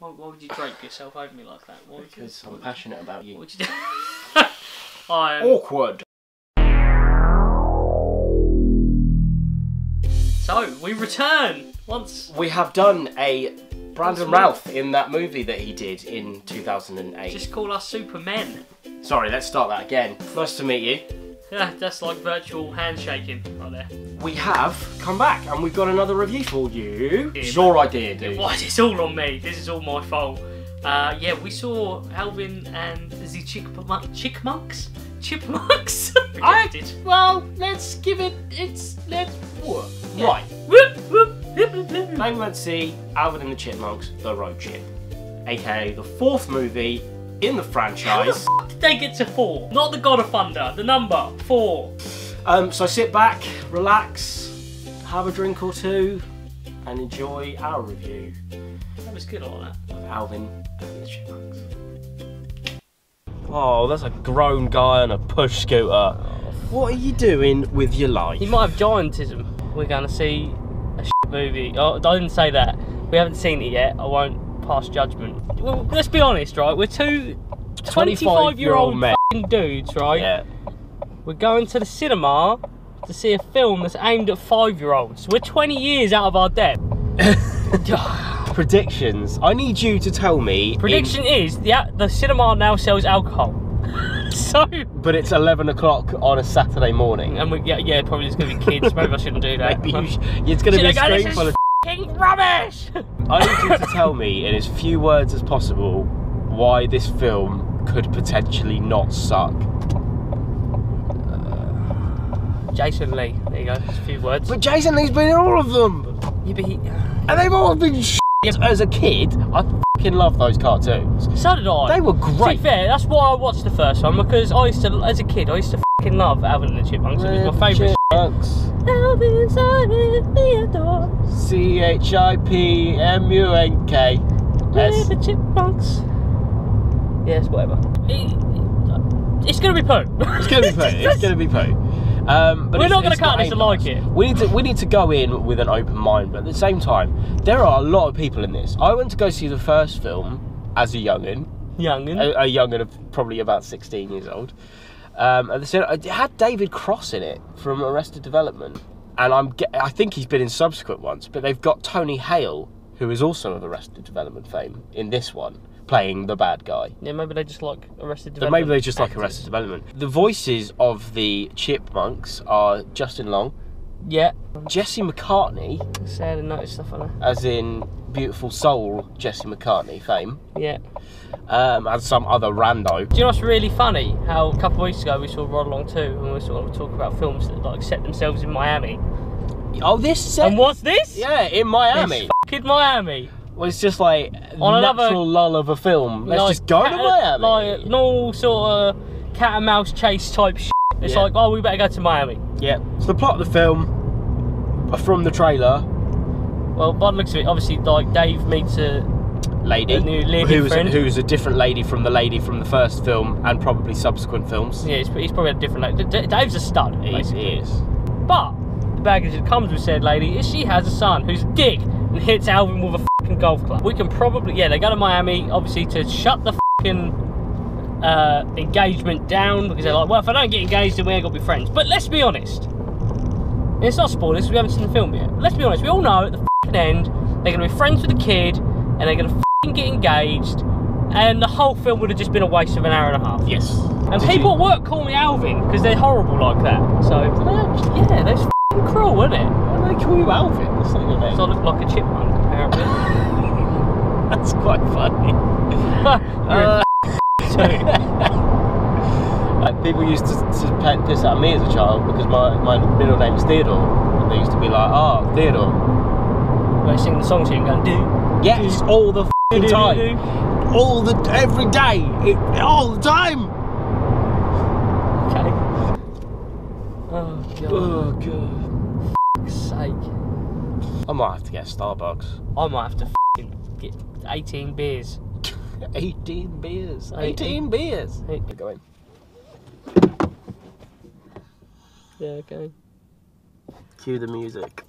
Why, why would you drape yourself over me like that? Why would you, Because I'm passionate about you. what you. would you do? I am. Awkward. So we return once. We have done a Brandon Routh in that movie that he did in 2008. Just call us supermen. Sorry, let's start that again. Nice to meet you. Yeah, that's like virtual handshaking right there. We have come back and we've got another review for you. Yeah, It's your idea, dude. Why is this all on me? This is all my fault. Uh, yeah, we saw Alvin and the Chickmunk- Chickmunks? Chipmunks? I, well, let's give it. It's let's work. Yeah. Right. Whoop, whoop, hip. They went to see Alvin and the Chipmunks: The Road Chip, aka the fourth movie in the franchise. How the franchise. f- did they get to four? Not the God of Thunder, the number four. Um, so sit back, relax, have a drink or two, and enjoy our review That was good, all that. of Alvin and the Chipmunks. Oh, that's a grown guy on a push scooter. What are you doing with your life? He might have giantism. We're going to see a movie. Oh, I didn't say that. We haven't seen it yet. I won't pass judgment. Well, let's be honest, right? We're two 25 year old men. dudes, right? Yeah. We're going to the cinema to see a film that's aimed at five year olds. We're 20 years out of our depth. Predictions. I need you to tell me. in- Prediction is the, the cinema now sells alcohol. so, but it's 11 o'clock on a Saturday morning. and we, yeah, yeah, probably there's going to be kids. Maybe I shouldn't do that. Maybe you sh- it's going to be a screen full of. Fucking rubbish! I need you to tell me in as few words as possible why this film could potentially not suck. Uh, Jason Lee. There you go. Just a few words. But Jason Lee's been in all of them, Yeah, but he, uh, and they've all been sh- As a kid, I fucking love those cartoons. so did I. They were To be great. fair, that's why I watched the first one because I used to, as a kid, I used to fucking love Alvin and the Chipmunks. It was my favourite. Chipmunks. Alvin, Simon, Theodore, C H I P M U N K. we're the Chipmunks. Yes, whatever. It- it's gonna be poo. It's gonna be poo. It's gonna be poo. Um, but We're not gonna it's cut this aimed to like it. We need to we need to go in with an open mind, but at the same time, there are a lot of people in this. I went to go see the first film as a youngin, Youngin. a, a youngin of probably about sixteen years old. Um, and the, it had David Cross in it from Arrested Development, and I'm ge- I think he's been in subsequent ones, but they've got Tony Hale, who is also of Arrested Development fame, in this one playing the bad guy. yeah, maybe they just like Arrested But Development. maybe they just like. Arrested Development. The voices of the chipmunks are Justin Long, Yeah. Jesse McCartney, Sad and notice stuff on as in Beautiful Soul Jesse McCartney fame, Yeah. um, and some other rando. Do you know what's really funny? How a couple of weeks ago we saw Ride Along 2 and we were sort of talking about films that like set themselves in Miami. Oh, this set, And what's this? yeah, in Miami. It's fucking Miami. Well, it's just like On natural another- lull of a film. Let's Like just go to Miami. Like normal sort of cat and mouse chase type shit. It's Yeah. like, oh, we better go to Miami. yeah. So the plot of the film, uh, from the trailer, Well, by the looks of it, obviously, like Dave meets a lady, A new lady who's friend. who's a different lady from the lady from the first film and probably subsequent films. yeah, he's, he's probably a different. Like, D- Dave's a stud. He basically. is. But the baggage that comes with said lady is she has a son who's a dick and hits Alvin with a fucking golf club. We can probably, yeah, they go to Miami obviously to shut the fucking uh, engagement down because they're like, well, if I don't get engaged, then we ain't gonna be friends. But let's be honest. And it's not spoilers, we haven't seen the film yet. Let's be honest, we all know at the end they're gonna be friends with the kid and they're gonna get engaged, and the whole film would have just been a waste of an hour and a half. Yes. And Did people you- at work call me Alvin because they're horrible like that. So yeah, that's f***ing cruel, isn't it? Why do they call you Alvin? That's not your name. So I look like a chipmunk, apparently. That's quite funny. Uh, like people used to, to piss at me as a child because my, my middle name is Theodore. And they used to be like, oh, Theodore. They sing the song to you and go, do. Yes, all the do, f***ing do, time. do. All the, every day. It, all the time. Okay. Oh, God. Oh, God. fuck's sake. I might have to get Starbucks. I might have to f***ing get 18 beers. 18 beers. 18 18 beers. Hey. Go in. Yeah, okay. Cue the music.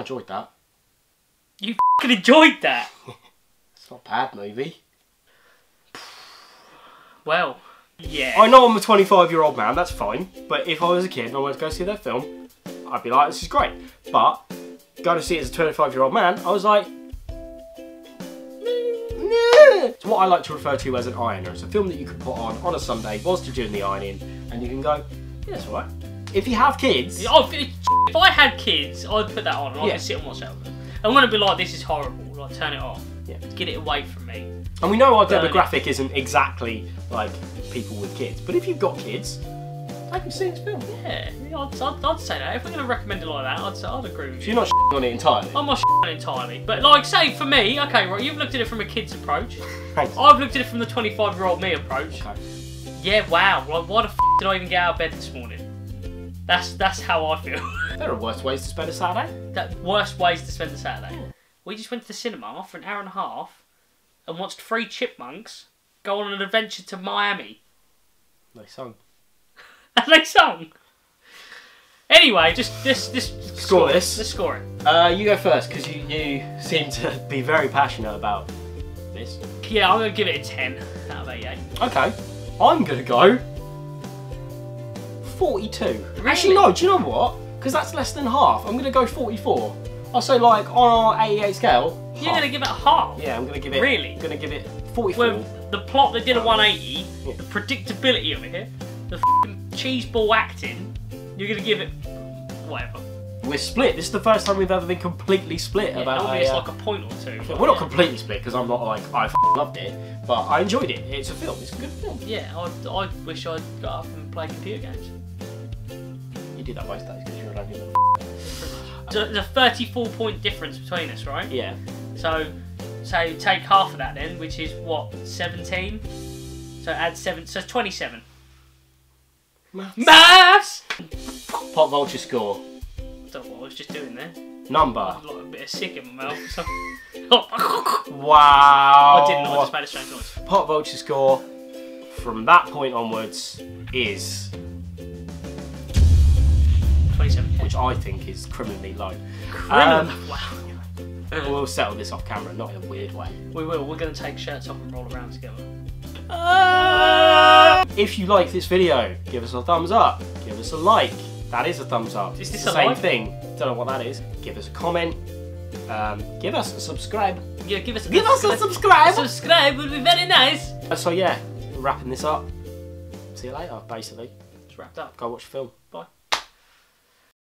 Enjoyed that. You fucking enjoyed that. It's not a bad movie. Well, yeah. I know I'm a 25 year old man, that's fine. But if I was a kid and I wanted to go see that film, I'd be like, this is great. But going to see it as a 25 year old man, I was like, it's what I like to refer to as an ironer. It's a film that you can put on on a Sunday whilst you're doing the ironing, and you can go, yeah, that's alright. If you have kids, Oh, if, I had kids, I'd put that on and I Yeah. could sit and watch that with them. I wouldn't be like, this is horrible. Like, turn it off. Yeah. Get it away from me. and we know our Burn demographic isn't exactly like people with kids, but if you've got kids, I can see this film. Yeah, I'd, I'd, I'd say that. If we're going to recommend it like that, I'd, say, I'd agree with If you. you're not on it entirely, I'm not on it entirely. But, like, say, for me, okay, right, you've looked at it from a kid's approach. thanks. I've looked at it from the 25 year old me approach. Okay. Yeah, wow. Like, why the f did I even get out of bed this morning? That's that's how I feel. There are worse ways to spend a Saturday. that worst ways to spend a Saturday. We just went to the cinema for an hour and a half and watched three chipmunks go on an adventure to Miami. They sung. And they sung. Anyway, just this this Score this. Let's score it. Uh, you go first because you, you seem to be very passionate about this. Yeah, I'm gonna give it a ten out of eight. Okay, I'm gonna go 42. Actually, no, do you know what? Because that's less than half. I'm gonna go 44. I'll say, like, on our 88 scale. You're gonna give it a half. Yeah, I'm gonna give it. Really? I'm gonna give it 44. With the plot that did a 180, the predictability of it, the f***ing cheeseball acting, you're gonna give it whatever. We're split. This is the first time we've ever been completely split Yeah, about. normally it's a, uh, like a point or two. we're not completely split because I'm not like I loved it, but I enjoyed it. It's a film. It's a good film. Yeah, I, I wish I'd got up and played computer games. You do that most days because you're alone. in So there's a 34 point difference between us, right? Yeah. So, so take half of that then, which is what 17. So add seven, so it's 27. Maths. Pop vulture score. Was just doing there. Number. I had like a bit of sick in my mouth. So. Wow. I didn't know. I just made a strange noise. Pop vulture score from that point onwards is, 27. which I think is criminally low. Criminal. Um, wow. We'll settle this off camera, not in a weird way. We will. We're going to take shirts off and roll around together. If you like this video, give us a thumbs up. Give us a like. That is a thumbs up. Is It's this the same thing. Don't know what that is. Give us a comment. Um, give us a subscribe. Yeah, give us a Give us a subscribe. subscribe. Would be very nice. Uh, So yeah, wrapping this up. See you later. Basically, It's wrapped up. go watch a film. Bye.